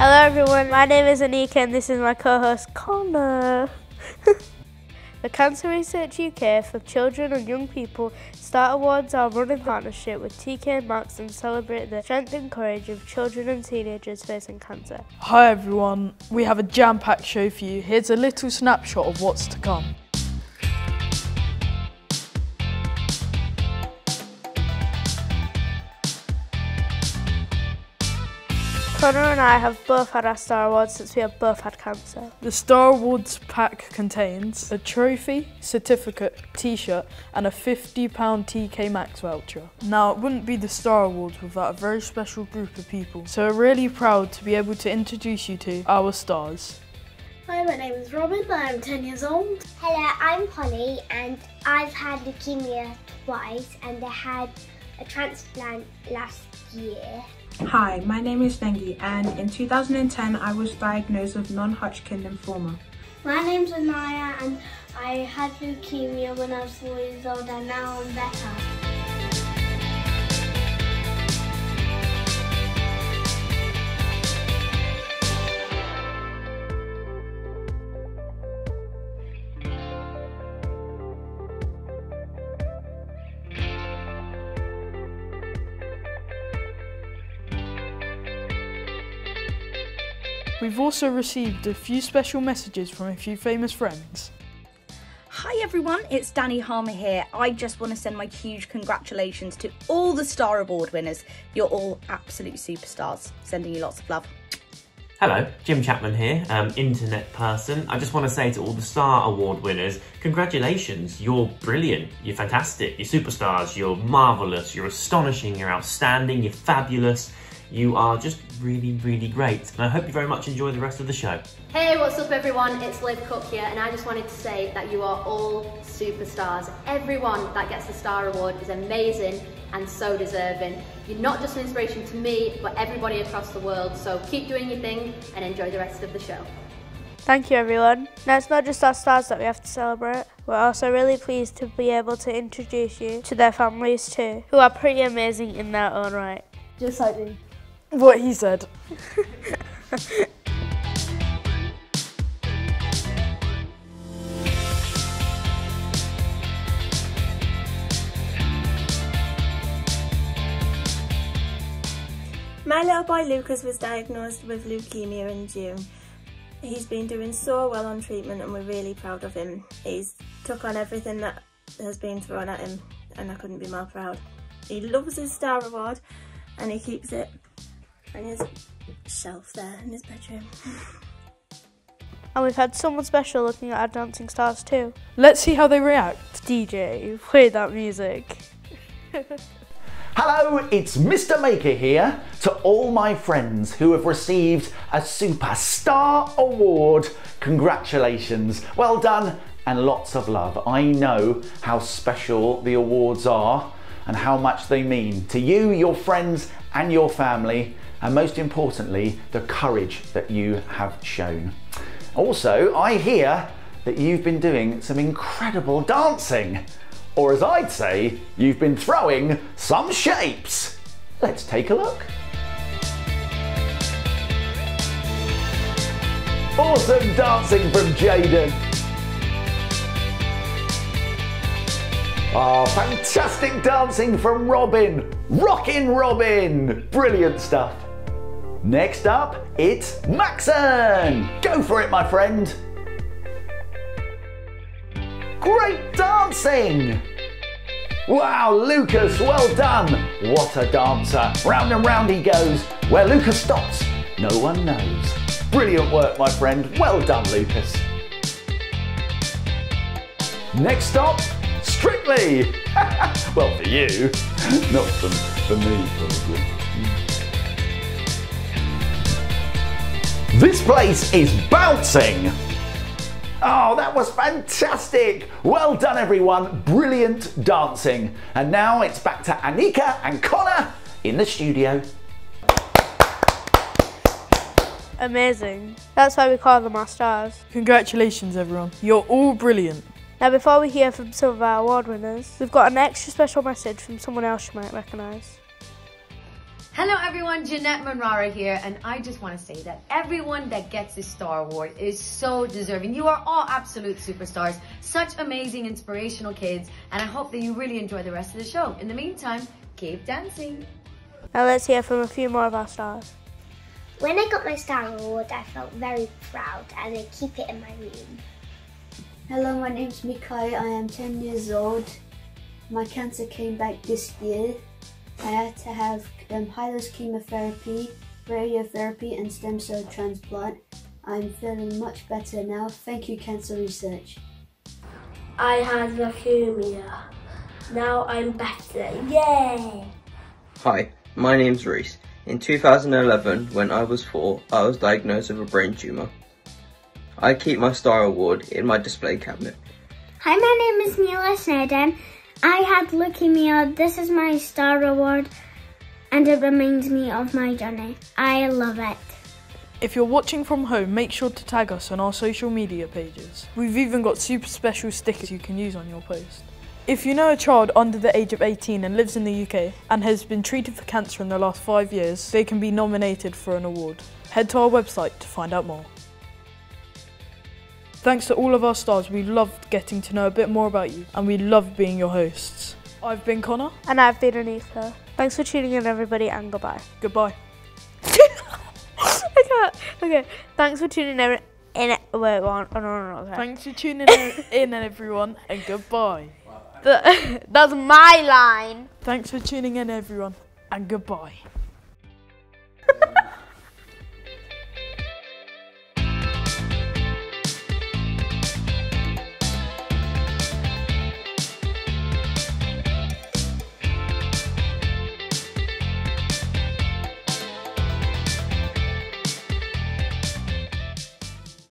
Hello everyone, my name is Anika and this is my co-host Connor. the Cancer Research UK for Children and Young People Star Awards are run in partnership with TK Maxx and celebrate the strength and courage of children and teenagers facing cancer. Hi everyone, we have a jam-packed show for you. Here's a little snapshot of what's to come. Connor and I have both had our Star Awards since we have both had cancer. The Star Awards pack contains a trophy, certificate, t-shirt and a £50 TK Maxx voucher. Now it wouldn't be the Star Awards without a very special group of people, so we're really proud to be able to introduce you to our stars. Hi, my name is Robin, I'm 10 years old. Hello, I'm Polly and I've had leukemia twice and I had a transplant last year. Hi, my name is Nengi and in 2010 I was diagnosed with non-Hodgkin lymphoma. My name's Anaya and I had leukemia when I was four years old and now I'm better. We've also received a few special messages from a few famous friends. Hi everyone, it's Danny Harmer here. I just want to send my huge congratulations to all the Star Award winners. You're all absolute superstars. Sending you lots of love. Hello, Jim Chapman here, um, internet person. I just want to say to all the Star Award winners, congratulations, you're brilliant, you're fantastic, you're superstars, you're marvellous, you're astonishing, you're outstanding, you're fabulous, you are just really, really great. And I hope you very much enjoy the rest of the show. Hey, what's up everyone? It's Liv Cooke here and I just wanted to say that you are all superstars. Everyone that gets the Star Award is amazing and so deserving. You're not just an inspiration to me, but everybody across the world. So keep doing your thing and enjoy the rest of the show. Thank you everyone. Now it's not just our stars that we have to celebrate. We're also really pleased to be able to introduce you to their families too, who are pretty amazing in their own right. Just like me. What he said. My little boy Lucas was diagnosed with leukemia in June. He's been doing so well on treatment and we're really proud of him. He's took on everything that has been thrown at him and I couldn't be more proud. He loves his Star Award and he keeps it on his shelf there in his bedroom. And we've had someone special looking at our dancing stars too. Let's see how they react. DJ, play that music. Hello, it's Mr. Maker here to all my friends who have received a Superstar Award. Congratulations, well done and lots of love. I know how special the awards are and how much they mean to you, your friends and your family and most importantly, the courage that you have shown. Also, I hear that you've been doing some incredible dancing. Or as I'd say, you've been throwing some shapes. Let's take a look. Awesome dancing from Jaden. Oh, fantastic dancing from Robin. Rockin' Robin. Brilliant stuff. Next up, it's Maxon. Go for it, my friend. Great dancing. Wow, Lucas, well done. What a dancer. Round and round he goes. Where Lucas stops, no one knows. Brilliant work, my friend. Well done, Lucas. Next stop, Strictly. well, for you, not for, for me, probably. This place is bouncing. Oh, that was fantastic. Well done, everyone. Brilliant dancing. And now it's back to Anika and Connor in the studio. Amazing. That's why we call them our stars. Congratulations everyone, you're all brilliant. Now before we hear from some of our award winners, we've got an extra special message from someone else you might recognise. Hello everyone, Janette Manrara here, and I just want to say that everyone that gets this Star Award is so deserving. You are all absolute superstars, such amazing, inspirational kids, and I hope that you really enjoy the rest of the show. In the meantime, keep dancing. Now let's hear from a few more of our stars. When I got my Star Award, I felt very proud and I keep it in my room. Hello, my name's Mikai. I am 10 years old. My cancer came back this year. I had to have um, high-dose chemotherapy, radiotherapy and stem cell transplant. I'm feeling much better now. Thank you, Cancer Research. I had leukemia. Now I'm better. Yay! Hi, my name's Reese. In 2011, when I was four, I was diagnosed with a brain tumour. I keep my Star Award in my display cabinet. Hi, my name is Mila Snowden. I had leukemia. This is my Star Award and it reminds me of my journey. I love it. If you're watching from home, make sure to tag us on our social media pages. We've even got super special stickers you can use on your post. If you know a child under the age of 18 and lives in the UK and has been treated for cancer in the last five years, they can be nominated for an award. Head to our website to find out more. Thanks to all of our stars, we loved getting to know a bit more about you and we loved being your hosts. I've been Connor. And I've been Anika. Thanks for tuning in, everybody, and goodbye. Goodbye. I can't. Okay, thanks for tuning in. in wait. Oh, no, no, no. Okay. Thanks for tuning in, in everyone, and goodbye. The, that's my line. Thanks for tuning in, everyone, and goodbye.